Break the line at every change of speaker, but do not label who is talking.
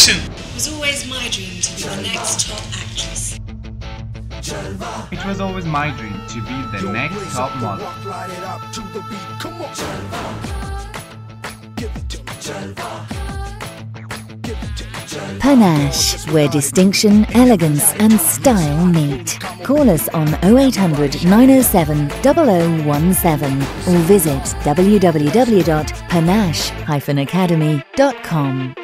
Action!
It was always my dream to be the next top actress.
It was always my dream to be the next top model.
Panache, where distinction, elegance, and style meet. Call us on 0800 907 0017 or visit www.panache-academy.com.